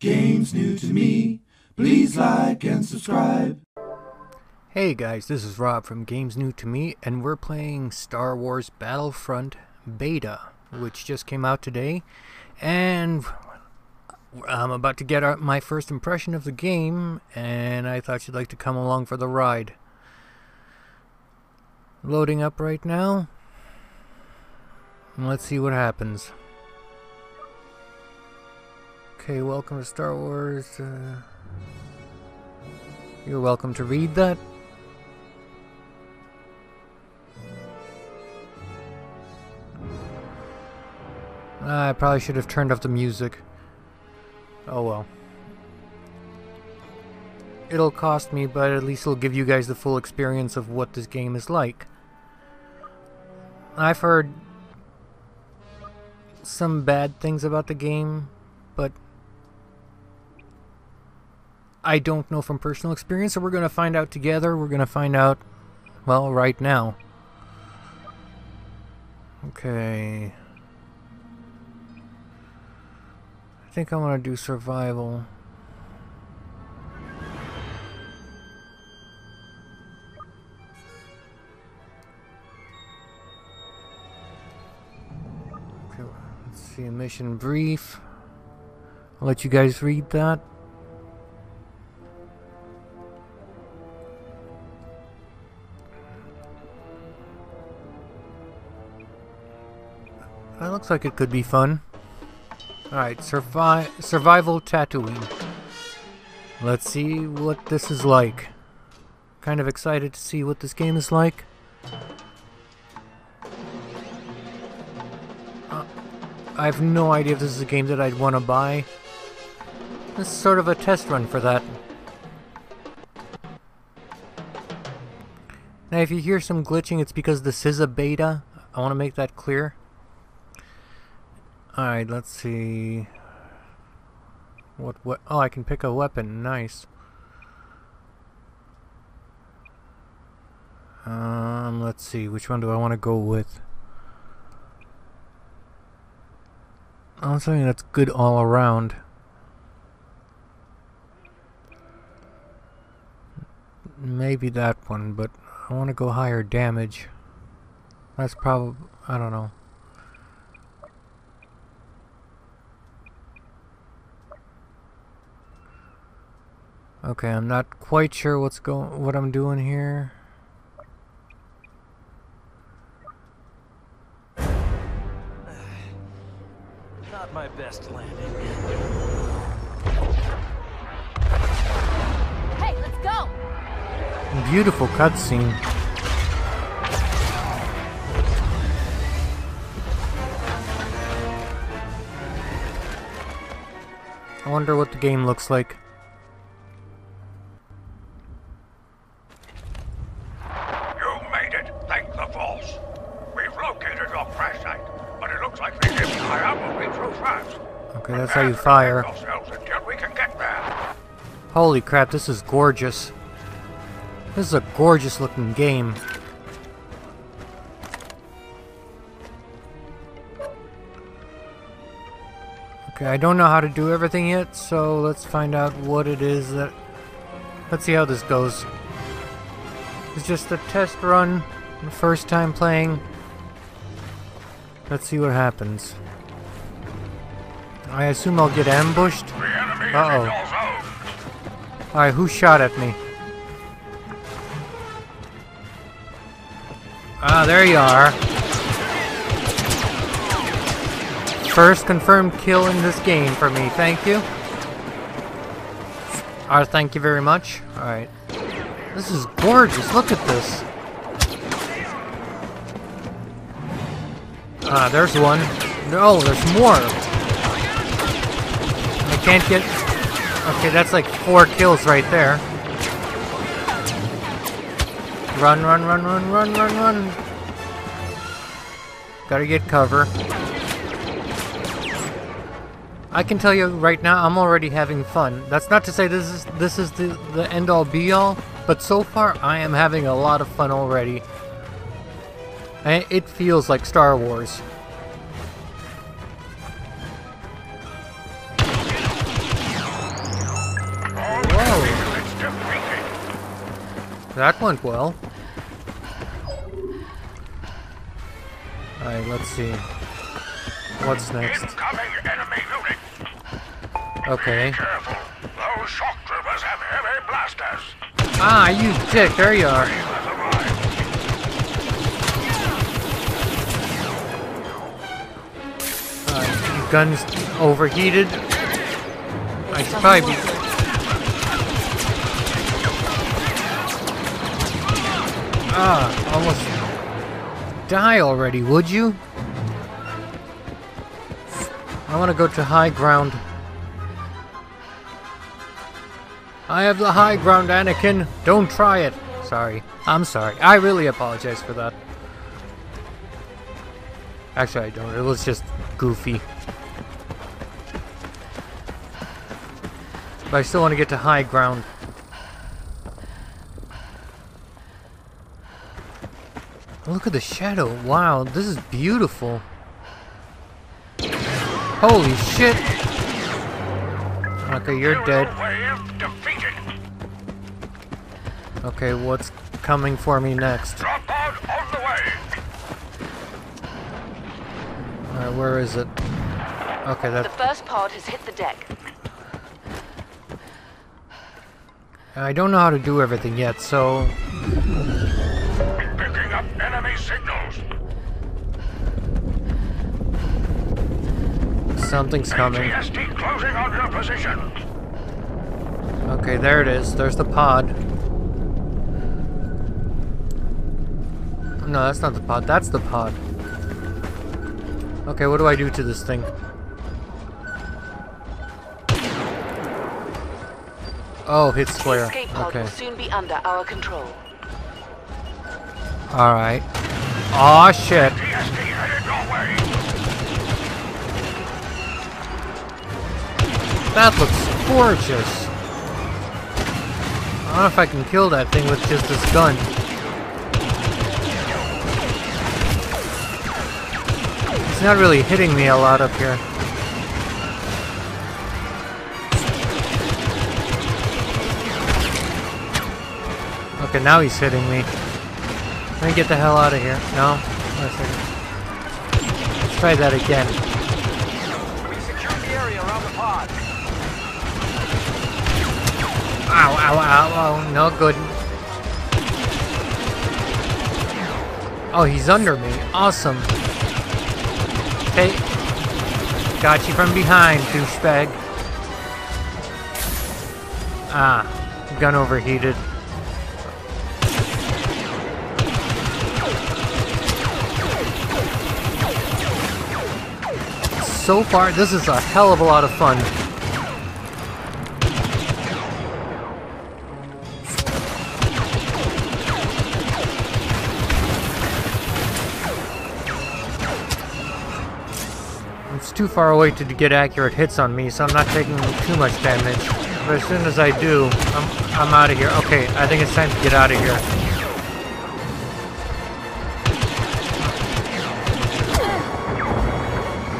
Games new to me. Please like and subscribe. Hey guys, this is Rob from Games New to Me, and we're playing Star Wars Battlefront Beta, which just came out today. And I'm about to get my first impression of the game, and I thought you'd like to come along for the ride. Loading up right now. Let's see what happens. Okay, welcome to Star Wars. Uh, you're welcome to read that. I probably should have turned off the music. Oh well. It'll cost me, but at least it'll give you guys the full experience of what this game is like. I've heard some bad things about the game, but I don't know from personal experience, so we're going to find out together. We're going to find out, well, right now. Okay. I think I want to do survival. Okay, let's see a mission brief. I'll let you guys read that. That looks like it could be fun. Alright, survi survival Tatooine. Let's see what this is like. Kind of excited to see what this game is like. Uh, I have no idea if this is a game that I'd want to buy. This is sort of a test run for that. Now if you hear some glitching, it's because this is a beta. I want to make that clear. Alright, let's see. What, what? Oh, I can pick a weapon. Nice. Um, let's see. Which one do I want to go with? I want something that's good all around. Maybe that one, but I want to go higher damage. That's probably... I don't know. Okay, I'm not quite sure what's going, what I'm doing here. Not my best landing. Hey, let's go! Beautiful cutscene. I wonder what the game looks like. You fire. Holy crap, this is gorgeous. This is a gorgeous looking game. Okay, I don't know how to do everything yet, so let's find out what it is that... Let's see how this goes. It's just a test run, first time playing. Let's see what happens. I assume I'll get ambushed. Uh-oh. Alright, who shot at me? Ah, there you are. First confirmed kill in this game for me. Thank you. Ah, thank you very much. Alright. This is gorgeous. Look at this. Ah, there's one. No, there's more can't get... Okay, that's like four kills right there. Run, run, run, run, run, run, run. Gotta get cover. I can tell you right now, I'm already having fun. That's not to say this is this is the, the end-all be-all, but so far I am having a lot of fun already. And it feels like Star Wars. That went well. Alright, let's see. What's next? Incoming enemy unit. Okay. Careful. Those shock troopers have heavy blasters. Ah, you dick, there you are. Uh, gun's overheated. I should probably be... Ah, almost die already, would you? I want to go to high ground. I have the high ground, Anakin. Don't try it. Sorry. I'm sorry. I really apologize for that. Actually, I don't. It was just goofy. But I still want to get to high ground. Look at the shadow. Wow, this is beautiful. Holy shit. Okay, you're dead. Wave defeated. Okay, what's coming for me next? Drop pod on the way. Alright, where is it? Okay, The first pod has hit the deck. I don't know how to do everything yet, so Picking up enemy signals. something's coming. AT-ST closing on your position. Okay, there it is. There's the pod. No, that's not the pod. That's the pod. Okay, what do I do to this thing? Oh, hit The square. Okay. will soon be under our control. Alright. Aw, shit. That looks gorgeous. I don't know if I can kill that thing with just this gun. It's not really hitting me a lot up here. Okay, now he's hitting me. Let me get the hell out of here. No? Wait a second. Let's try that again. We the area around the pod. Ow, ow, ow, ow, no good. Oh, he's under me. Awesome. Hey. Got you from behind, douchebag. Ah, gun overheated. So far, this is a hell of a lot of fun. It's too far away to get accurate hits on me, so I'm not taking too much damage. But as soon as I do, I'm, I'm out of here. Okay, I think it's time to get out of here.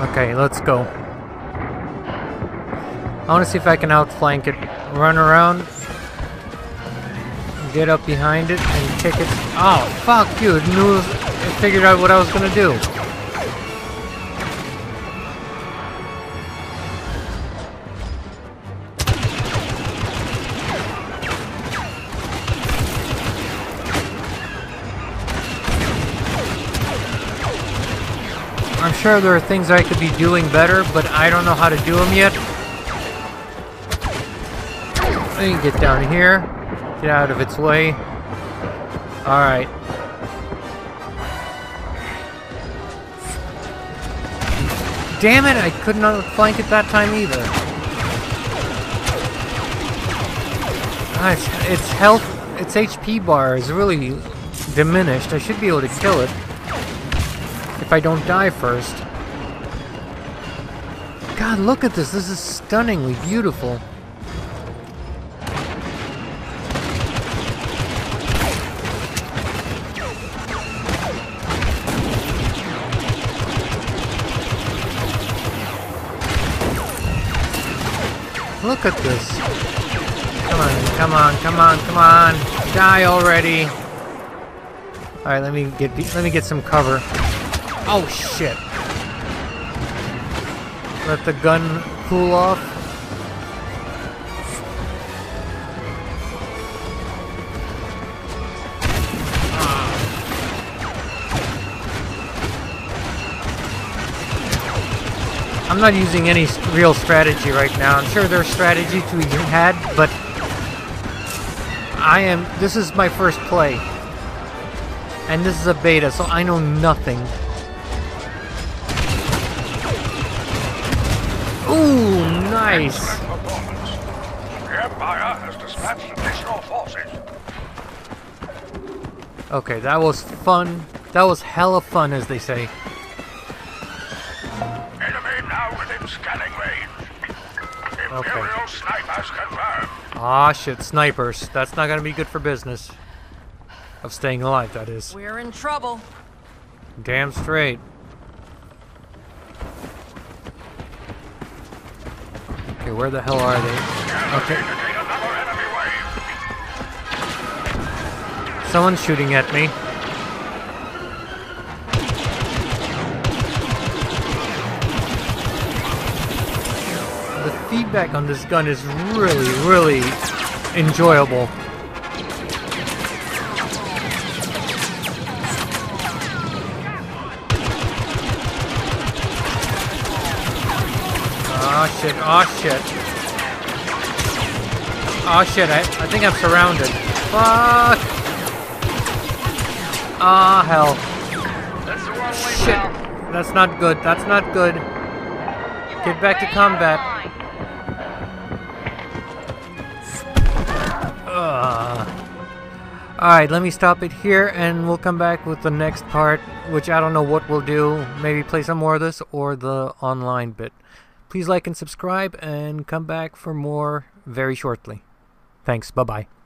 Okay, let's go. I want to see if I can outflank it. Run around. Get up behind it and kick it. Oh, fuck you. It knew, it figured out what I was going to do. Sure there are things I could be doing better, but I don't know how to do them yet. Let me get down here. Get out of its way. Alright. Damn it, I could not flank it that time either. Ah, its, its health, its HP bar is really diminished. I should be able to kill it if I don't die first. God, look at this. This is stunningly beautiful. Look at this. Come on, come on, come on, come on. Die already. Alright, let me get let me get some cover. Oh shit. Let the gun cool off. Ah. I'm not using any real strategy right now. I'm sure there's strategy to be had, but I am. This is my first play, and this is a beta, so I know nothing. Additional forces. Okay, that was fun. That was hella fun, as they say. Enemy now within scanning range. Okay. Imperial snipers confirmed. Ah, shit, snipers. That's not gonna be good for business. Of staying alive, that is. We're in trouble. Damn straight. Okay, where the hell are they? Okay, someone's shooting at me. The feedback on this gun is really, really enjoyable. Shit, oh shit. Oh shit, I, I think I'm surrounded. Fuck! Ah, hell. That's the wrong way, Shit. pal. That's not good, that's not good. Get back to combat. Alright, let me stop it here and we'll come back with the next part, which I don't know what we'll do. Maybe play some more of this or the online bit. Please like and subscribe and come back for more very shortly. Thanks, bye bye.